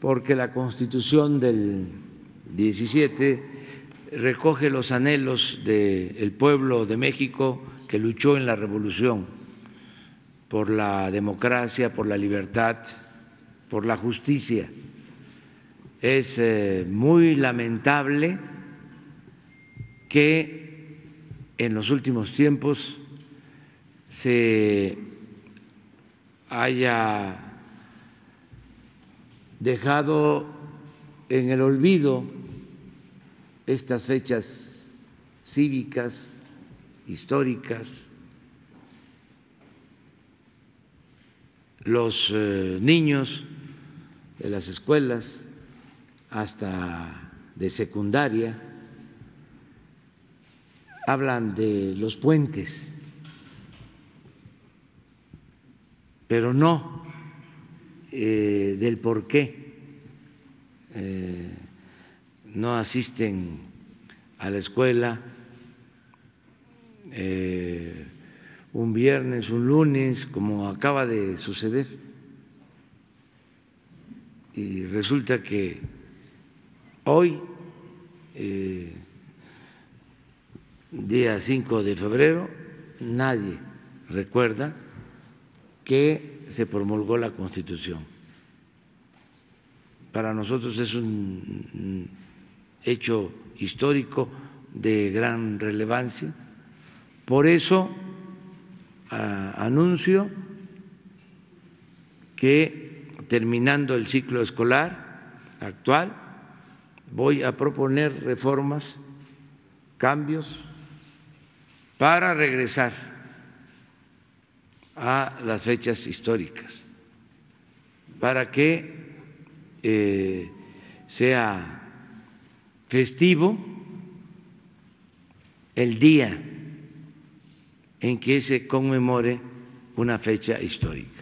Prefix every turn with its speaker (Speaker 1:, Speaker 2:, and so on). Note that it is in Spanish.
Speaker 1: porque la constitución del 17 recoge los anhelos del pueblo de México que luchó en la revolución por la democracia, por la libertad, por la justicia. Es eh, muy lamentable que en los últimos tiempos se haya dejado en el olvido estas fechas cívicas, históricas, los eh, niños de las escuelas hasta de secundaria hablan de los puentes, pero no eh, del por qué eh, no asisten a la escuela eh, un viernes, un lunes, como acaba de suceder. Y resulta que hoy, día 5 de febrero, nadie recuerda que se promulgó la Constitución. Para nosotros es un hecho histórico de gran relevancia. Por eso anuncio que terminando el ciclo escolar actual voy a proponer reformas, cambios para regresar a las fechas históricas, para que eh, sea festivo el día en que se conmemore una fecha histórica.